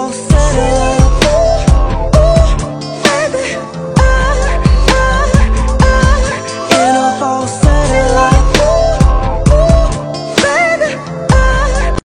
voz